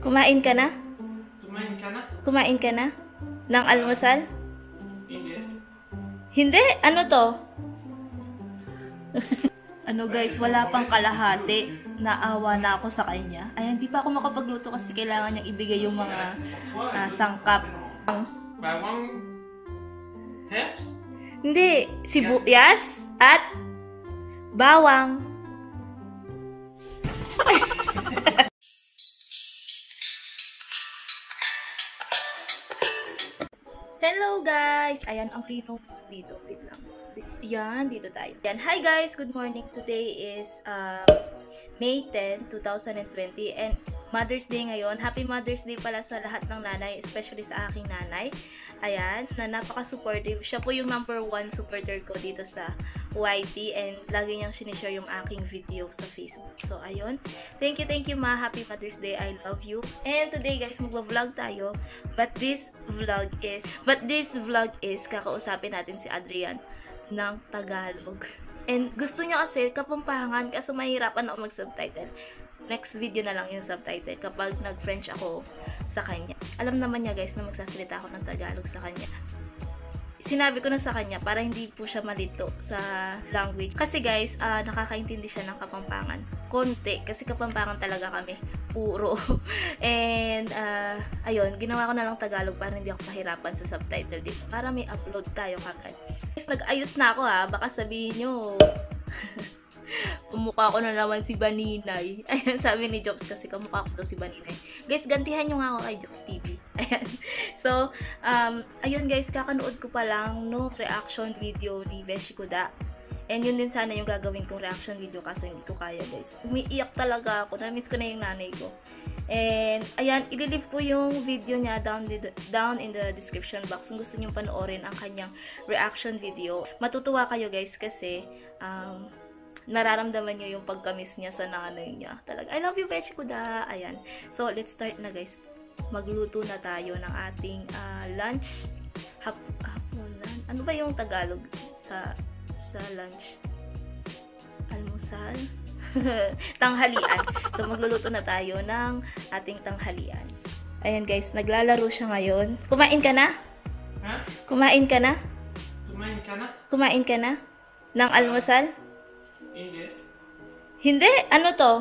Kumain ka na? Kumain ka na? Kumain ka na? Ng almusal? Hindi. Hindi? Ano to? ano guys, wala pang kalahati. Naawa na ako sa kanya. Ay, hindi pa ako makapagluto kasi kailangan niyang ibigay yung mga ah, sangkap. Bawang herbs? Hindi, sibuyas at bawang. Hello guys! Ayan ang lino dito. Wait lang. Yan, dito tayo. Yan. Hi guys! Good morning. Today is um, May 10, 2020 and Mother's Day ngayon. Happy Mother's Day pala sa lahat ng nanay, especially sa aking nanay. Ayan, na napaka-supportive. Siya po yung number one supporter ko dito sa YT and lagi niyang sinishare yung aking video sa Facebook. So, ayun. Thank you, thank you ma. Happy Mother's Day. I love you. And today guys, magva-vlog tayo. But this vlog is, but this vlog is, kakausapin natin si Adrian ng Tagalog. And gusto niya kasi kapampangan kasi mahirapan ako mag-subtitle. Next video na lang yung subtitle kapag nag-French ako sa kanya. Alam naman niya guys na magsasalita ako ng Tagalog sa kanya. Sinabi ko na sa kanya para hindi po siya malito sa language. Kasi guys, ah, nakakaintindi siya ng Kapampangan. Konti, kasi Kapampangan talaga kami. Puro. And, ah, ayun, ginawa ko na lang Tagalog para hindi ako mahirapan sa subtitle dito. Para may upload tayo kagad. Guys, nag-ayos na ako ha. Baka sabihin nyo, Pumukha ko na naman si Baninay. Ayan, sabi ni Jobs kasi kamukha ko daw si Baninay. Guys, gantihan nyo nga ako kay Jobs TV. Ayan. So, um, ayun guys, kakanood ko pa lang no reaction video ni Beshi Kuda. And yun din sana yung gagawin kong reaction video kasi hindi ko kaya guys. Umiiyak talaga ako. Na-miss ko na yung nanay ko. And, ayan, ililive ko yung video niya down, the, down in the description box kung gusto niyo panoorin ang kanyang reaction video. Matutuwa kayo guys kasi, um, nararamdaman niyo yung pagkamis niya sa nanay niya. Talaga, I love you, Beshi Kuda. Ayan. So, let's start na guys. Magluto na tayo ng ating ah, lunch. Hap hapunan. Ano ba yung Tagalog sa sa lunch? Almusal? tanghalian. So, magluluto na tayo ng ating tanghalian. Ayan guys, naglalaro siya ngayon. Kumain ka na? Ha? Kumain ka na? Kumain ka na? Kumain ka na? Ng almusal? Hindi. Hindi. Ano to?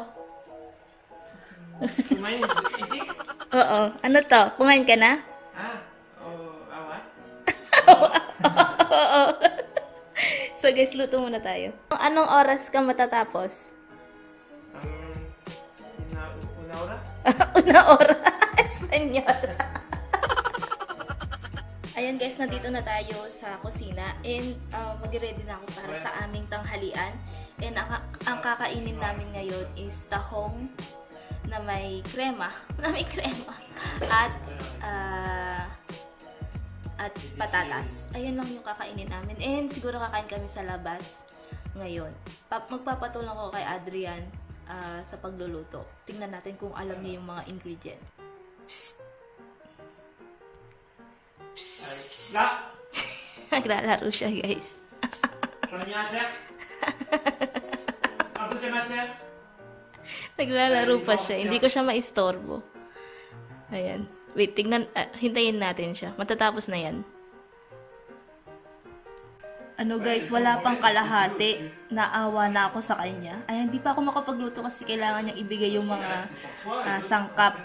Kumain hindi? Oo. Ano to? Kumain ka na? Ah, oh, awa? Oo. so guys, luto muna tayo. Anong oras ka matatapos? Um, una, una hora? Una oras, senyora. Ayan guys, nandito na tayo sa kusina and uh, mag-ready na ako para sa aming tanghalian. And ang, ang kakainin namin ngayon is tahong na may krema. Na may krema. At ah, at patatas. Ayun lang yung kakainin namin. And siguro kakain kami sa labas ngayon. Pa- magpapatulong ako kay Adrian ah, sa pagluluto. Tingnan natin kung alam niya yung mga ingredient. La! Naglalaro siya, guys. Naglalaro pa siya. Hindi ko siya maistorbo. Ayan. Wait, tingnan, ah, hintayin natin siya. Matatapos na yan. Ano guys, wala pang kalahati. Naawa na ako sa kanya. Ay, hindi pa ako makapagluto kasi kailangan niyang ibigay yung mga ah, sangkap.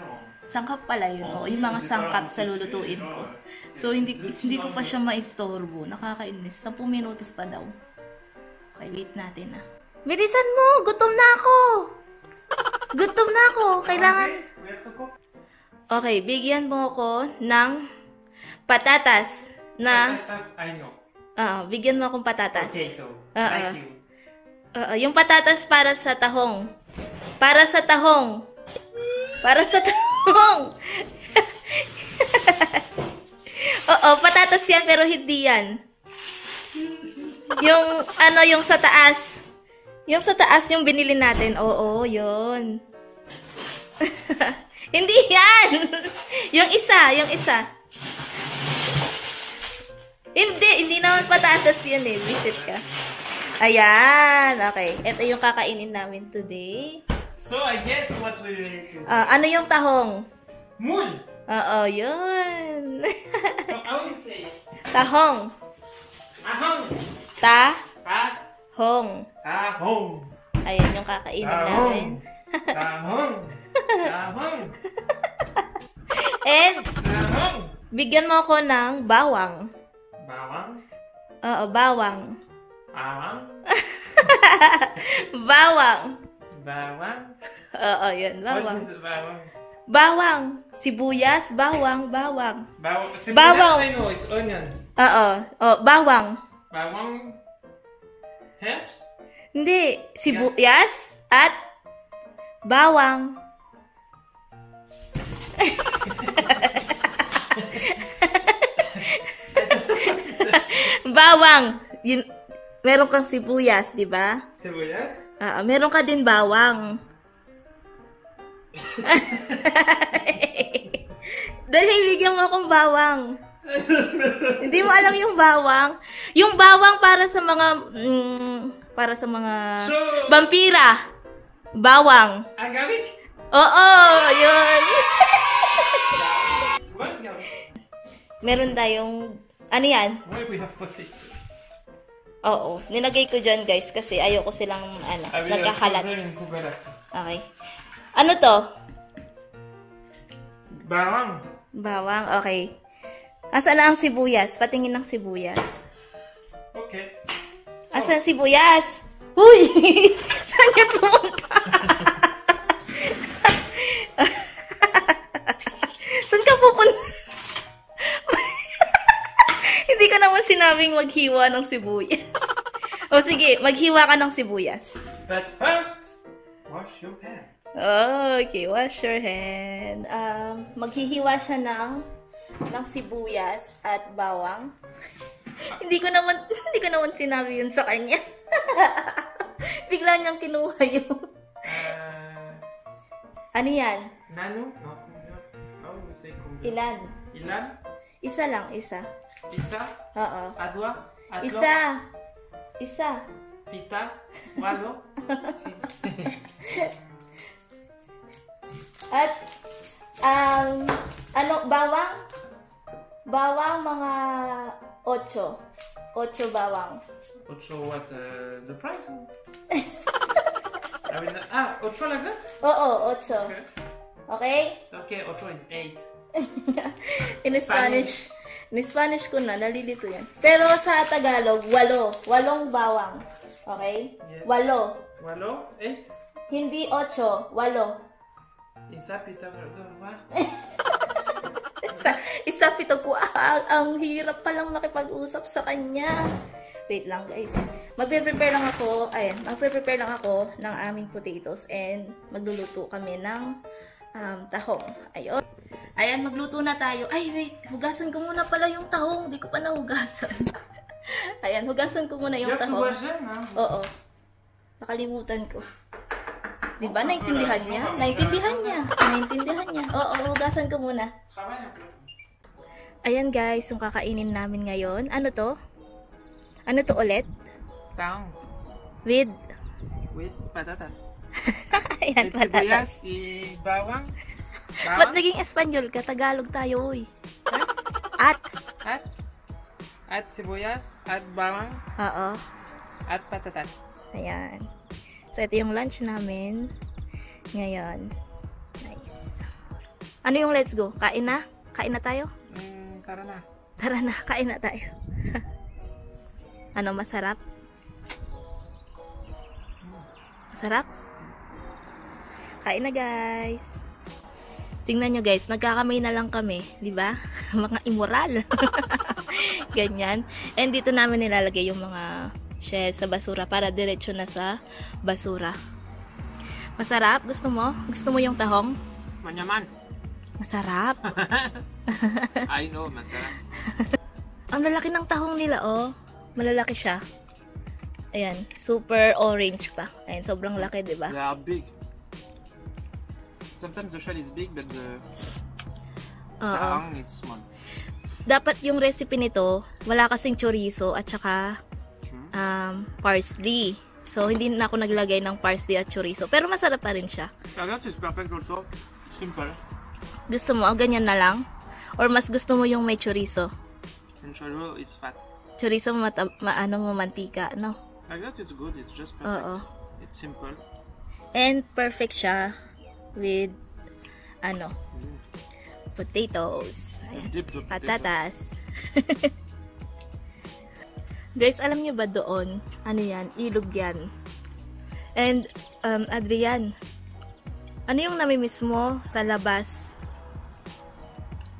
Sangkap pala yun. O, yung mga sangkap sa lulutuin ko. So, hindi, hindi ko pa siya maistorbo. Nakakainis. 10 minutos pa daw. Okay, wait natin ah. Bilisan mo! Gutom na ako! Gutom na ako! Kailangan... Okay, bigyan mo ako ng patatas na... That's, I know. Ah, bigyan mo akong patatas. Potato. Ah, Like ah. you. Oo, yung patatas para sa tahong. Para sa tahong. Para sa tahong. Oo, patatas yan pero hindi yan. Yung ano, yung sa taas. Yung sa taas yung binili natin. Oo, yun. hindi yan. yung isa, yung isa. Hindi, hindi naman patatas yun eh. Visit ka. Ayan, okay. Ito yung kakainin namin today. So I guess what we will is Ah, ano yung tahong? moon. Oo, yun. Will you say tahong. Ahong. Ta-hong. Ah, ahong. Ayan yung kakainin namin. Ahong. Ahong. And, Ahong. bigyan mo ako ng bawang. Bawang. Oo, bawang. Awang. Bawang. Bawang. Oo, yun, What bawang. is bawang? Bawang. Sibuyas, bawang, bawang. Bawang. Sibuyas, Bawang. I know, it's onion. Oo, oh, bawang. Bawang. Herbs? Hindi, sibuyas at bawang. bawang. Yun, meron kang sibuyas, di ba? Sibuyas? Ah, meron ka din bawang. Dali, bigyan mo akong bawang. Hindi mo alam yung bawang? Yung bawang para sa mga mm, para sa mga So- vampira. Bawang. Agaric? Oo, yun. Meron tayong ano yan? Why we have? Oo, nilagay ko dyan guys kasi ayoko silang ano, nagkakalat. Okay. Ano to? Bawang. Bawang, okay. Asa na ang sibuyas? Patingin ng sibuyas. Okay. Asa ang sibuyas? Huy! Saan niya pumunta? Saan ka pupunta? Hindi ko naman sinabing maghiwa ng sibuyas. o sige, maghiwa ka ng sibuyas. But first, wash your hands. Okay, wash your hand. Um, maghihiwa siya ng ng sibuyas at bawang. hindi ko naman hindi ko naman sinabi yun sa kanya. Bigla niyang kinuha yun. Uh, Ano yan? nano? No, say kumbyo? Ilan? Ilan? Isa lang, isa. Isa? Oo. Adwa? Atlo? Isa. Isa. Pita? Walo? At um ano bawang? Bawang mga ocho. Ocho bawang. Ocho what? Uh, the price? I mean, ah, ocho like that? Oo, ocho. Okay. Okay? Okay, ocho is eight. In Spanish, in Spanish ko na, nalilito yan. Pero sa Tagalog, walo. Walong bawang. Okay? Yes. Walo. Walo? Eight? Hindi ocho, walo. Isa, pita, walo, Isa pito ko, ah, ang hirap palang makipag-usap sa kanya. Wait lang guys. Magpe-prepare lang ako, ayan, magpe-prepare lang ako ng aming potatoes and magluluto kami ng um, tahong. Ayun. Ayan, magluto na tayo. Ay, wait, hugasan ko muna pala yung tahong. Hindi ko pa nahugasan. ayan, hugasan ko muna yung tahong. Oo. Nakalimutan ko. Di ba? Naintindihan niya? Naintindihan niya. Naintindihan niya. Oo, hugasan ko muna. Ayan guys, yung kakainin namin ngayon. Ano to? Ano to ulit? Taong. With, With patatas. ayan, With sibuyas, patatas. i bawang. Ba't Bawang. naging Espanyol ka? Tagalog tayo, uy. At, At, at sibuyas, at bawang, oo. at patatas. Ayan. So, ito yung lunch namin. Ngayon. Nice. Ano yung let's go? Kain na? Kain na tayo? Mm, tara na. Tara na, kain na tayo. ano, masarap? Masarap? Kain na, guys. Tingnan nyo, guys. Nagkakamay na lang kami. di ba? mga immoral. Ganyan. And dito namin nilalagay yung mga shells sa basura para diretso na sa basura. Masarap? Gusto mo? Gusto mo yung tahong? Manyaman. Masarap. I know, masarap. Ang lalaki ng tahong nila, oh. Malalaki siya. Ayan, super orange pa. Ayan, sobrang laki, di ba? They are big. Sometimes the shell is big, but the Oo. taong is small. Dapat yung recipe nito, wala kasing chorizo at saka? Um, parsley. So, hindi na ako naglagay ng parsley at chorizo. Pero masarap pa rin siya. Tagas is perfect also. Simple. Gusto mo, ganyan na lang? Or mas gusto mo yung may chorizo? And chorizo is fat. Chorizo, mata, maano mo, mantika, no? Tagas is good. It's just perfect. Oo. It's simple. And perfect siya with, ano, Mm. potatoes. Ayan. Dip potato. Guys, alam niyo ba doon? Ano yan? Ilog yan. And, um, Adrian, ano yung namimiss mo sa labas?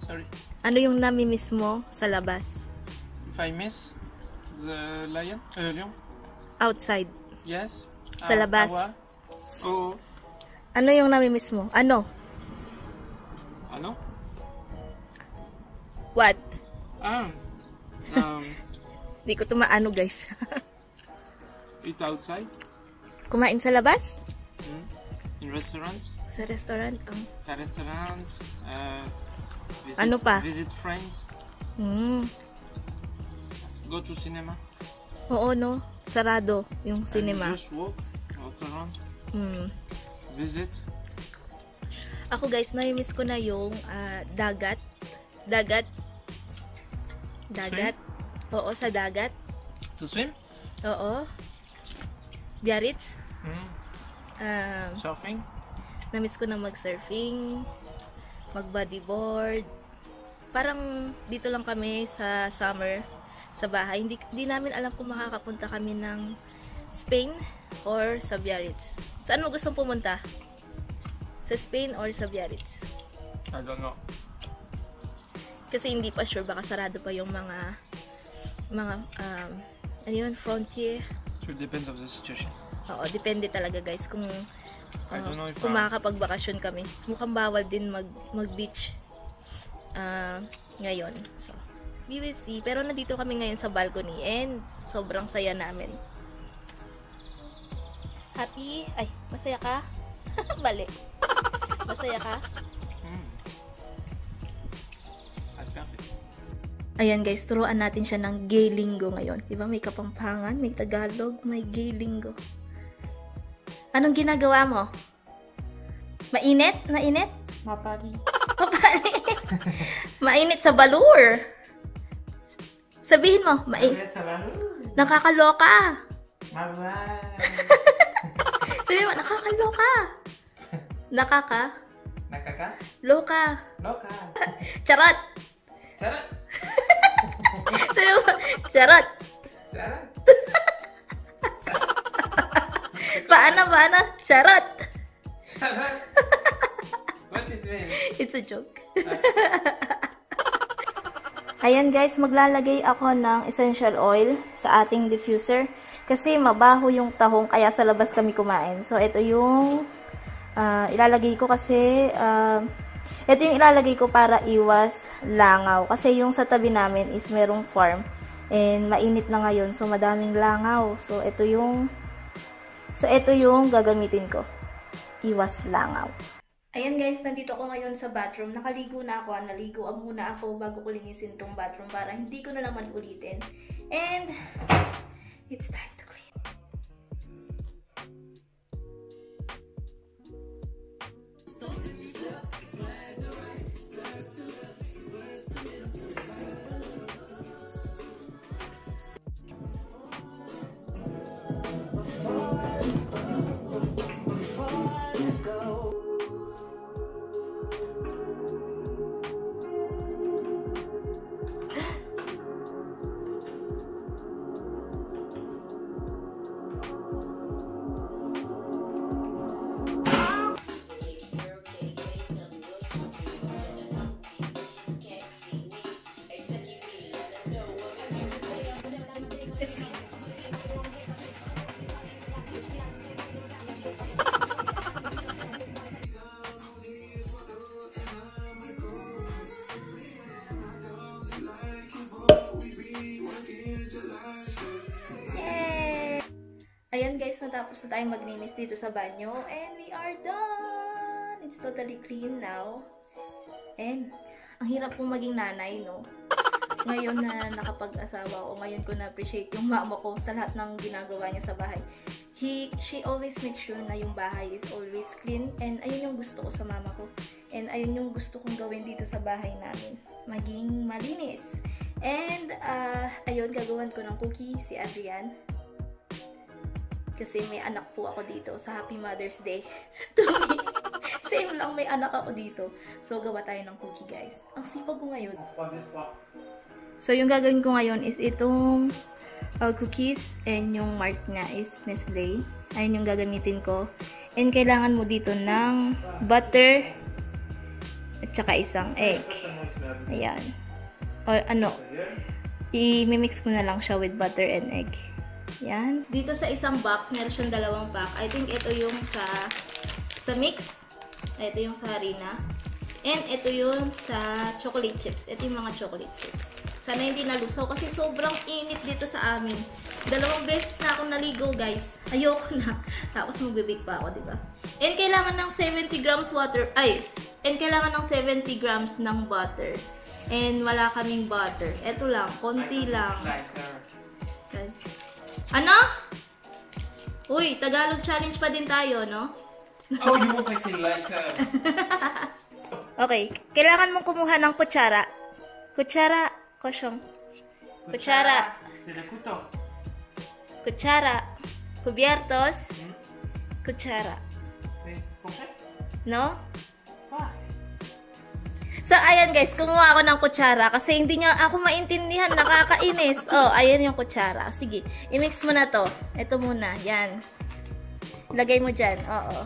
Sorry. Ano yung namimiss mo sa labas? If I miss the lion, uh, lion, Outside. yes. Sa labas. awa. Oo. Ano yung namimiss mo? Ano? Ano? What? Ah. Um, Hindi ko tumaano, guys. eat outside. Kumain sa labas? Mm. In restaurants. Sa restaurant? Um, Sa restaurants. Uh, visit, Ano pa? Visit friends. hmm. Go to cinema. Oo, no? Sarado yung And cinema. just walk. Walk around. Hmm. Visit. Ako guys, na-miss ko na yung ah, dagat. Dagat. Dagat. Oo, sa dagat. To swim. Oo. Biarritz. Mm. Um, Surfing. na-miss ko na mag-surfing, mag-bodyboard. Parang dito lang kami sa summer sa bahay. Hindi, hindi namin alam kung makakapunta kami ng Spain or sa Biarritz. Saan mo gustong pumunta? Sa Spain or sa Biarritz? I don't know. Kasi hindi pa sure, baka sarado pa yung mga mga um, ano yun, frontier. So it depends of the situation. Oo, depende talaga guys kung uh, kung I'm- makakapagbakasyon kami. Mukhang bawal din mag mag-beach ah, ngayon. So, we will see. Pero nandito kami ngayon sa balcony and sobrang saya namin. Happy? Ay, masaya ka? Bali. Masaya ka? Mm. That's perfect. Ayan guys, turuan natin siya ng gay lingo ngayon. Di ba? May Kapampangan, may Tagalog, may gay lingo. Anong ginagawa mo? Mainit? Nainit? Mapali. Mapali. Mainit sa balur. Sabihin mo, mai nakakaloka. Sabihin mo, nakakaloka. Nakaka? Nakaka? Loka. Loka. Charot. Sarap. Sabihin mo, charot. Sarap. Paano, paano? Charot. Sarap. What it mean? It's a joke. Ayan guys, maglalagay ako ng essential oil sa ating diffuser. Kasi mabaho yung tahong, kaya sa labas kami kumain. So, ito yung ah, ilalagay ko kasi, ah, ito yung ilalagay ko para iwas langaw. Kasi yung sa tabi namin is merong farm. And mainit na ngayon, so madaming langaw. So, ito yung, so ito yung gagamitin ko. Iwas langaw. Ayan guys, nandito ako ngayon sa bathroom. Nakaligo na ako. Naligo muna ako bago ko linisin tong bathroom para hindi ko na naman ulitin. And, it's time to natapos na tayong maglinis dito sa banyo. And we are done! It's totally clean now. And, ang hirap pong maging nanay, no? Ngayon na nakapag-asawa ko, ngayon ko na-appreciate yung mama ko sa lahat ng ginagawa niya sa bahay. he, she always makes sure na yung bahay is always clean. And ayun yung gusto ko sa mama ko. And ayun yung gusto kong gawin dito sa bahay namin. Maging malinis. And, uh, ayun, gagawan ko ng cookie si Adrian. Kasi may anak po ako dito sa Happy Mother's Day. to me. Same lang, may anak ako dito. So, gawa tayo ng cookie, guys. Ang sipag ko ngayon. So, yung gagawin ko ngayon is itong uh, cookies and yung mark nga is Nestle. Ayun yung gagamitin ko. And kailangan mo dito ng butter at saka isang egg. Ayan. O ano, i-mix mo na lang siya with butter and egg. Yan. Dito sa isang box, meron siyang dalawang pack. I think ito yung sa sa mix. Ito yung sa harina. And ito yung sa chocolate chips. Ito yung mga chocolate chips. Sana hindi nalusaw kasi sobrang init dito sa amin. Dalawang beses na ako naligo, guys. Ayoko na. Tapos magbibig pa ako, di ba? And kailangan ng 70 grams water. Ay! And kailangan ng 70 grams ng butter. And wala kaming butter. Ito lang. Konti lang. Guys. Ano? Uy, Tagalog challenge pa din tayo, no? oh, you want like uh, Okay. Kailangan mong kumuha ng kutsara. Kutsara. Kosyong. Kutsara. Couteau. Kutsara. Cubiertos. Kutsara. Mais fourchette? No? So, ayan guys, kumuha ako ng kutsara kasi hindi niya ako maintindihan, nakakainis. Oh, ayan yung kutsara. Sige, i-mix mo na to. Ito muna, yan. Lagay mo dyan, oo.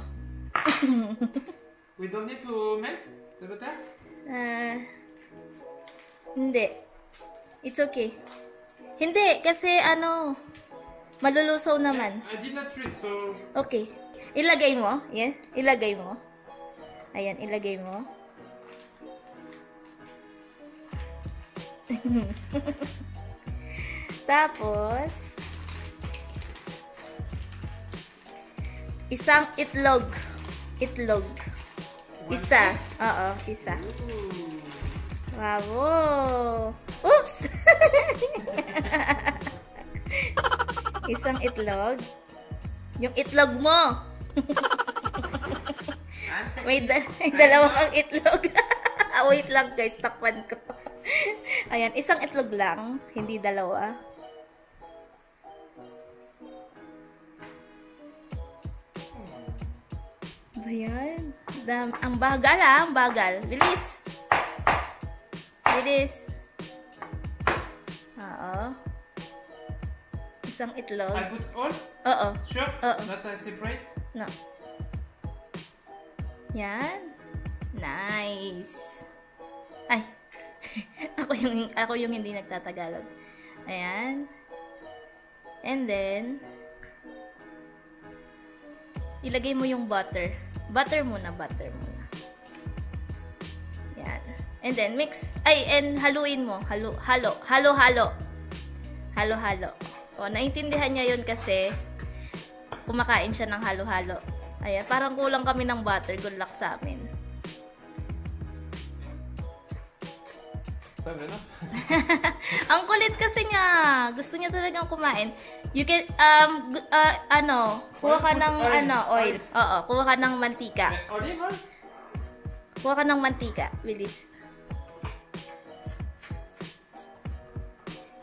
We don't need to melt butter? Ah, hindi. It's okay. Hindi, kasi ano, malulusaw naman. I did not read, so Okay. Ilagay mo. Yan. Ilagay mo. Ayan, ilagay mo. Tapos, isang itlog. Itlog. Isa. Oo, isa. Wow! Oops! isang itlog. Yung itlog mo. May, da- may dalawa kang itlog. ah, wait lang guys, takpan ko. Ayan, isang itlog lang, hindi dalawa. Ba yan? Dam- ang bagal ah, ang bagal. Bilis! Bilis! Oo. Isang itlog. I put all? Oo. Sure? Uh-uh. Not I separate? No. Yan. Nice. Ay. ako yung ako yung hindi nagtatagalog. Ayan. And then ilagay mo yung butter. Butter muna, butter muna. Yan. And then mix. Ay, and haluin mo. Halo, halo, halo, halo. Halo, halo. O, naintindihan niya yun kasi kumakain siya ng halo-halo. Ayan, parang kulang kami ng butter. Good luck sa amin. Pas enough. Ang kulit kasi niya. Gusto niya talagang kumain. You can, um, uh, ano, kuha ka ng, oil, ano, oil. oil. Oo, kuha ka ng mantika. Eh, olive oil? Kuha ka ng mantika. Bilis.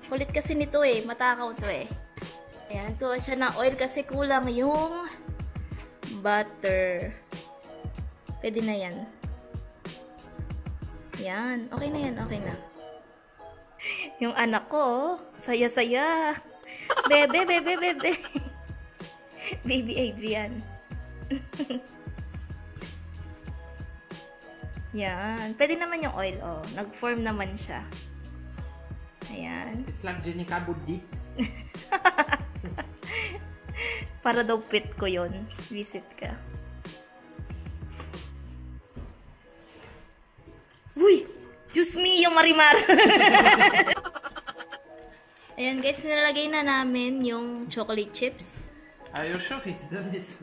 Kulit kasi nito eh. Matakaw to eh. Ayan, kuha siya ng oil kasi kulang yung butter. Pwede na yan. Yan. Okay na yan. Okay na. Yung anak ko, saya-saya. Bebe, bebe, bebe. Baby Adrian. Yan. Pwede naman yung oil, oh. Nag-form naman siya. Ayan. It's like Jenica Budit. Para daw pit ko yon Visit ka. Uy! Diyos me, yung marimar! Ayan guys, nilalagay na namin yung chocolate chips. Are you sure it's this?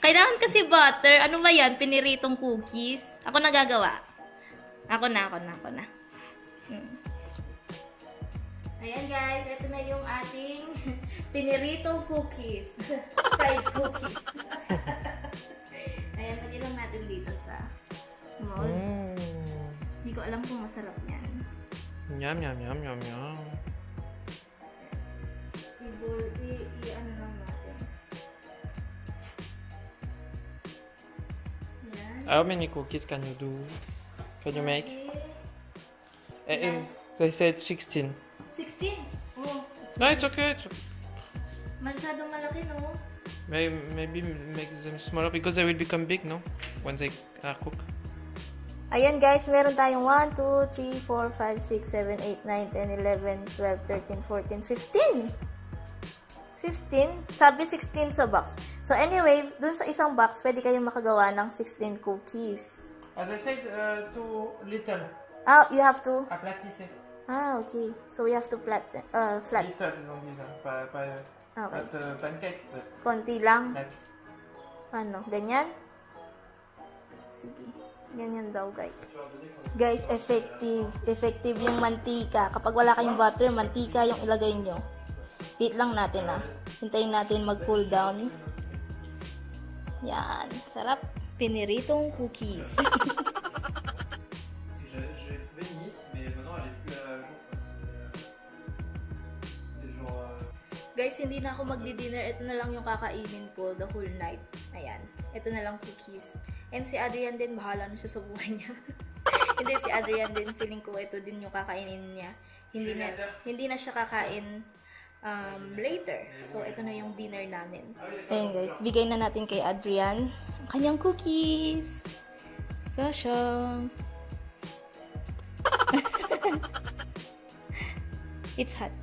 Kailangan kasi butter. Ano ba yan? Piniritong cookies. Ako na gagawa. Ako na, ako na, ako na. Hmm. Ayan guys, ito na yung ating Piniritong cookies. Fried cookies. Ayan, lagyan lang natin dito sa mold. Mm. Hindi ko alam kung masarap yan. Yum, yum, yum, yum, yum. I-bol, i- i-ano lang natin. Yan. How many cookies can you do? Can you make? Eh, eh, they said 16. 16. Oh, No, it's okay. It's masyadong malaki, no? Maybe, maybe make them smaller because they will become big, no? When they are cooked. Ayan guys, meron tayong 1, 2, 3, 4, 5, 6, 7, 8, 9, 10, 11, 12, 13, 14, 15! 15? Sabi 16 sa box. So anyway, dun sa isang box, pwede kayong makagawa ng 16 cookies. As I said, uh, too little. Ah, you have to? Aplatissez. Ah, okay. So we have to flat, uh, flat. Little, disons, disons. Pas, pas, Okay. pas de pancake, but Konti lang. flat. Ano, ganyan? Sige. Ganyan daw, guys. Guys, effective. Effective yung mantika. Kapag wala kayong butter, mantika yung ilagay nyo. Heat lang natin ah. Hintayin natin mag-cool down. Yan. Sarap. Piniritong cookies. Guys, hindi na ako magdi-dinner. Ito na lang yung kakainin ko the whole night. Ayan. Ito na lang cookies. And si Adrian din, bahala na siya sa buhay niya. hindi si Adrian din, feeling ko ito din yung kakainin niya. Hindi na, hindi na siya kakain um, later. So, ito na yung dinner namin. Ayan guys, bigay na natin kay Adrian ang kanyang cookies. Yoshong. It's hot.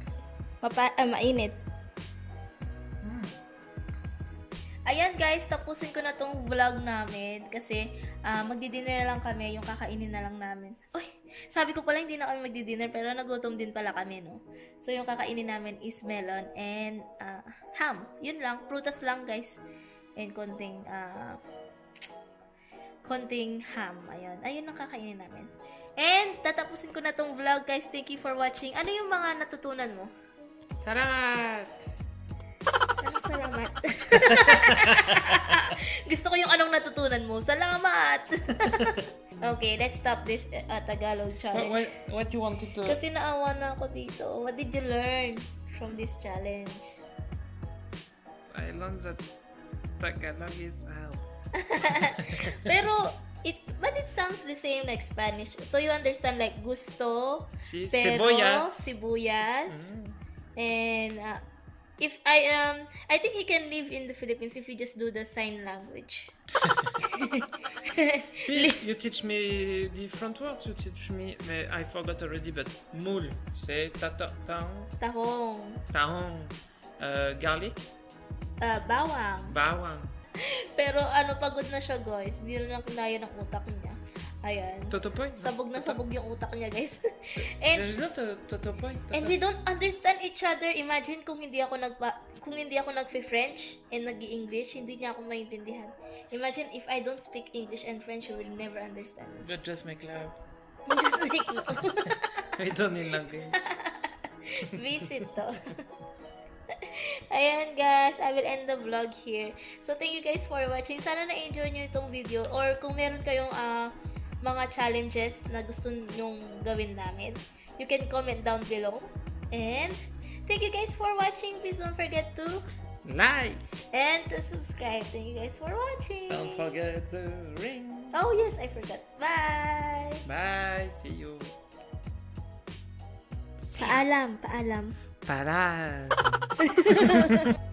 Mapa ah, mainit. Ayan guys, tapusin ko na tong vlog namin kasi ah, magdi-dinner lang kami, yung kakainin na lang namin. Uy, sabi ko pala hindi na kami magdi-dinner pero nagutom din pala kami, no? So yung kakainin namin is melon and ah, ham. Yun lang, prutas lang guys. And konting ah, konting ham. Ayun, ayun ang kakainin namin. And tatapusin ko na tong vlog guys. Thank you for watching. Ano yung mga natutunan mo? Salamat! Salamat? Gusto ko yung anong natutunan mo. Salamat! okay, let's stop this uh, Tagalog What, challenge. what, what you wanted to. Kasi naawa na ako dito. What did you learn from this challenge? I learned that Tagalog is out. Pero, it, but it sounds the same like Spanish. So you understand like gusto, Si, pero, sibuyas. sibuyas, Mm. and uh, if I um I think he can live in the Philippines if you just do the sign language. See, you teach me different words. You teach me, I forgot already. But moule, c'est tata, taon, Tahong, taon, uh, garlic, uh, bawang. bawang. Pero ano, pagod na siya guys. Hindi na lang kinaya ng utak niya. Ayan. Totopoy. Sabog na sabog yung utak niya guys. and J'ai dit to- totopoy. and we don't understand each other. Imagine kung hindi ako nagpa kung hindi ako nagfe-French and nag-English, hindi niya ako maintindihan. Imagine if I don't speak English and French, you will never understand. But just make love. Just like, no. We don't need language. Visit to. Ayan guys, I will end the vlog here. So thank you guys for watching. Sana na-enjoy nyo itong video or kung meron kayong ah, mga challenges na gusto nyong gawin namin, you can comment down below. And thank you guys for watching. Please don't forget to Like. and to subscribe. Thank you guys for watching. Don't forget to ring. Oh yes, I forgot. Bye! Bye. See you. Paalam, paalam. Para.